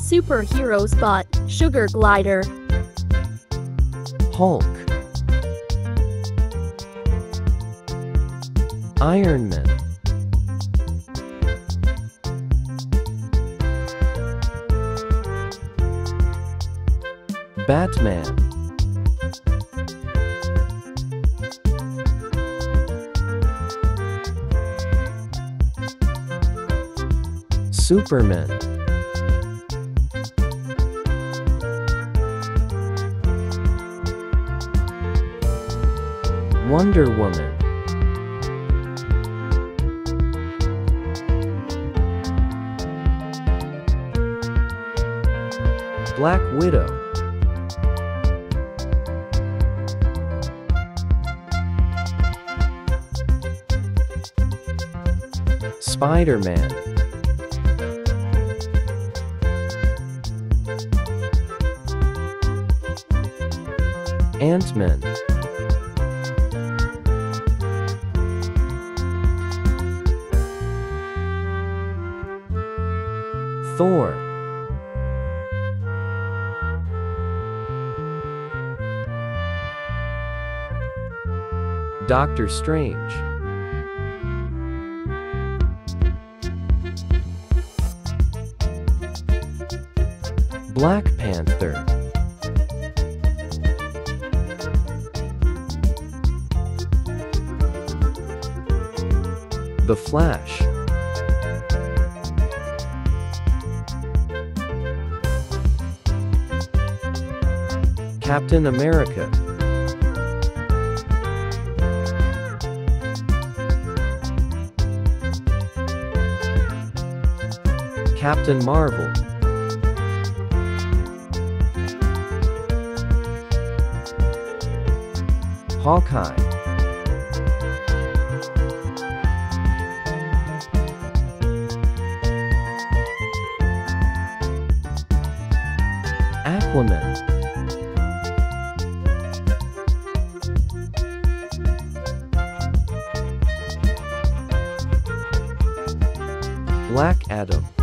Superhero Spot, Sugar Glider, Hulk. Iron Man. Batman. Superman Wonder Woman. Black Widow. Spider-Man. Ant-Man Thor. Doctor Strange. Black Panther. The Flash Captain America. Captain Marvel. Hawkeye. Aquaman Black Adam